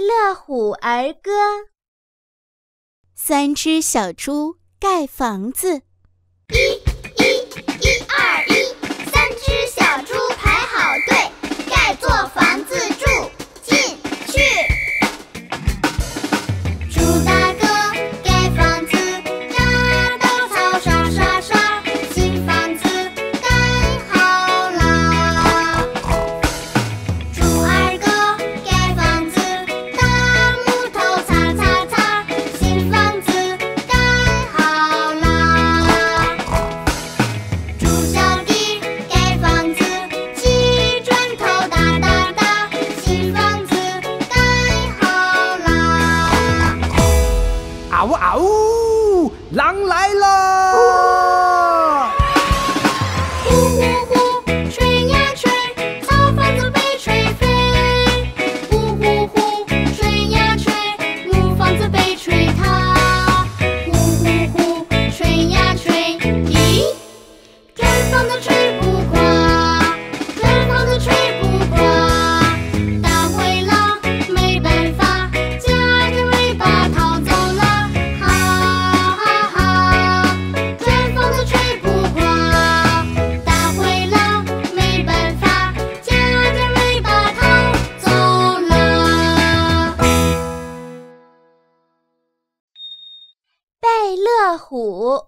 乐虎儿歌。三只小猪盖房子。嗷呜嗷呜狼来了。乐虎。